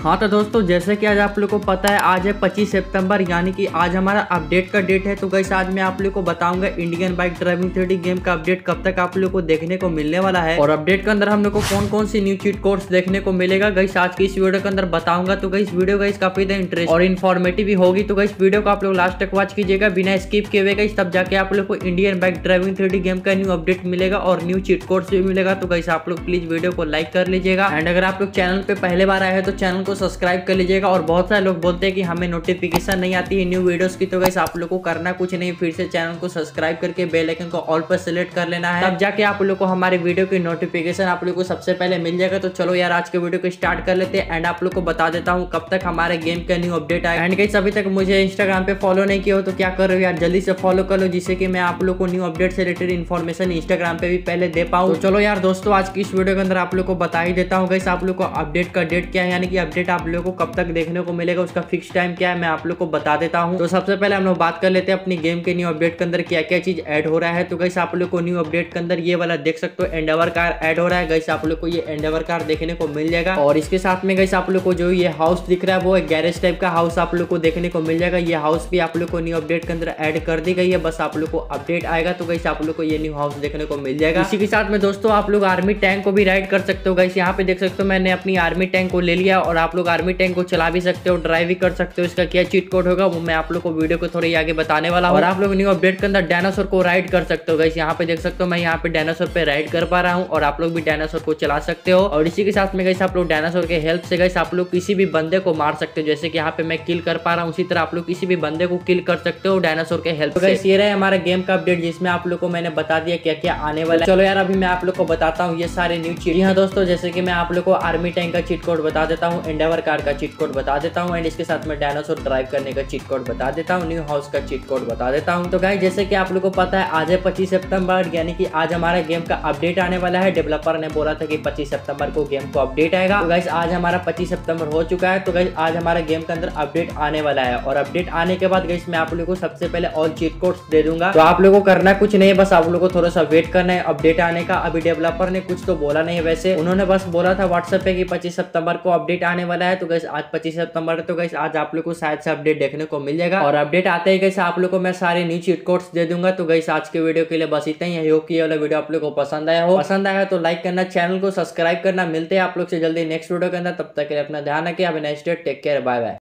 हाँ तो दोस्तों, जैसे कि आज आप लोग को पता है, आज है 25 सितंबर, यानी कि आज हमारा अपडेट का डेट है। तो गैस आज मैं आप लोग को बताऊँगा Indian bike driving three game का अपडेट कब तक आप लोग को देखने को मिलने वाला है। और अपडेट के अंदर हम लोग को कौन कौन सी न्यू चीट कोर्स देखने को मिलेगा। गई आज की इस वीडियो के अंदर बताऊँगा। तो गैस वीडियो गैस काफ़ी इंटरेस्ट और इन्फॉर्मेटिव भी होगी। तो गैस वीडियो को आप लोग लास्ट तक वॉच कीजिएगा। बिना स्किप किए हुए गैस तब जाके आप लोग को Indian bike driving three game का न्यू अपडेट मिलेगा और न्यू चीट कोर्स भी मिलेगा। तो गैस आप लोग प्लीज़ वीडियो को लाइक कर लीजिएगा। एंड अगर आप लोग चैनल पे पहले बार आए हैं तो चैनल को सब्सक्राइब कर लीजिएगा। और बहुत सारे लोग बोलते हैं कि हमें नोटिफिकेशन नहीं आती है न्यू वीडियोस की तो गैस आप लोग को करना कुछ नहीं। फिर से चैनल को सब्सक्राइब करके बेल आइकन को ऑल पर सिलेक्ट कर लेना है। तब जाके आप लोग को हमारे वीडियो की नोटिफिकेशन आप लोग को सबसे पहले मिल जाएगा। तो चलो यार, आज के वीडियो को स्टार्ट कर लेते हैं। एंड आप लोग को बता देता हूँ कब तक हमारे गेम का न्यू अपडेट आएगा। एंड कहीं अभी तक मुझे इंस्टाग्राम पे फॉलो नहीं किया हो तो क्या करो यार, जल्दी से फॉलो कर लो, जिससे कि मैं आप लोग को न्यू अपडेट से रिलेटेड इन्फॉर्मेशन इंस्टाग्राम पे भी पहले दे पाऊँ। तो चलो यार, दोस्तों, आज की इस वीडियो के अंदर आप लोग को बता ही देता हूँ। कैसे आप लोग को अपडेट का डेट क्या है? यानी कि अपडेट आप लोग को कब तक देखने को मिलेगा, उसका फिक्स टाइम क्या है, मैं आप लोग को बता देता हूँ। तो सबसे पहले हम लोग बात कर लेते हैं अपनी गेम के न्यू अपडेट के अंदर क्या क्या चीज़ ऐड हो रहा है। तो गैस आप लोग को न्यू अपडेट के अंदर ये वाला देख सकते हो एंडेवर कार ऐड हो रहा है। गैस आप लोग को ये एंडेवर कार देखने को मिल जाएगा। और इसके साथ में गैस आप लोग को जो ये हाउस दिख रहा है, वो गैरेज टाइप का हाउस आप लोग को देखने को मिल जाएगा। ये हाउस भी आप लोग को न्यू अपडेट के अंदर एड कर दी गई है। बस आप लोग को अपडेट आएगा तो गैस आप लोग को ये न्यू हाउस देखने को मिल जाएगा। इसी के साथ में दोस्तों, आप लोग आर्मी टैंक को भी राइड कर सकते हो। गैस यहाँ पे देख सकते हो, मैंने अपनी आर्मी टैंक को ले लिया और आप लोग आर्मी टैंक को चला भी सकते हो ड्राइव भी कर सकते हो इसका क्या चीट कोड होगा वो मैं आप लोग को वीडियो को थोड़ी आगे बताने वाला हूँ। और आप लोग न्यू अपडेट के अंदर डायनासोर को राइड कर सकते हो गई यहाँ पे देख सकते हो मैं यहाँ पे डायनासोर पे राइड कर पा रहा हूँ और आप लोग भी डायनासोर को चला सकते हो। और इसी के साथ में गैस आप लोग डायनासोर के हेल्प से गैस आप लोग किसी भी बंदे को मार सकते हो। जैसे कि यहाँ पे मैं किल कर पा रहा हूँ उसी तरह आप लोग किसी भी बंदे को किल कर सकते हो डायनासोर के हेल्प से। ये रहे हमारा गेम का अपडेट जिसमें आप लोग को मैंने बता दिया क्या क्या आने वाला है। चलो यार अभी मैं आप लोग को बताता हूँ ये सारे न्यू चीट हाँ दोस्तों जैसे कि मैं आप लोग को आर्मी टैंक का चीट कोड बता देता हूँ। एंडेवर कार का चीट कोड बता देता हूँ एंड इसके साथ में डायनासोर ड्राइव करने का चीट कोड बता देता हूँ न्यू हाउस का चीट कोड बता देता हूँ। तो गाय जैसे कि आप लोग को पता है, आज है पच्चीस सितंबर, यानी कि आज हमारा गेम का अपडेट आने वाला है। डेवलपर ने बोला था कि पच्चीस सितंबर को गेम को अपडेट आएगा। तो गाइस आज हमारा पच्चीस सितंबर हो चुका है। तो गाइस आज हमारा गेम के अंदर अपडेट आने वाला है। और अपडेट आने के बाद गाइस मैं आप लोग को सबसे पहले ऑल चीट कोड्स दे दूँगा। तो आप लोग को करना कुछ नहीं बस आप लोग को थोड़ा सा वेट करना है अपडेट आने का। अभी डेवलपर ने कुछ तो बोला नहीं वैसे। उन्होंने बस बोला था व्हाट्सएप पे कि पच्चीस सितंबर को अपडेट आने वाला है तो गैस आज पच्चीस सितंबर है तो गैस आज आप लोग को शायद से अपडेट देखने को मिल जाएगा। और अपडेट आते ही कैसे आप लोग को मैं सारे न्यू चीट कोड्स दे दूँगा तो गैस आज के वीडियो के लिए बस इतना ही। होप कि ये वाला वीडियो आप लोग को पसंद आया हो। पसंद आया तो लाइक करना चैनल को सब्सक्राइब करना। मिलते हैं आप लोग से जल्दी नेक्स्ट वीडियो के अंदर। तब तक के लिए अपना ध्यान रखिए अब next take care bye bye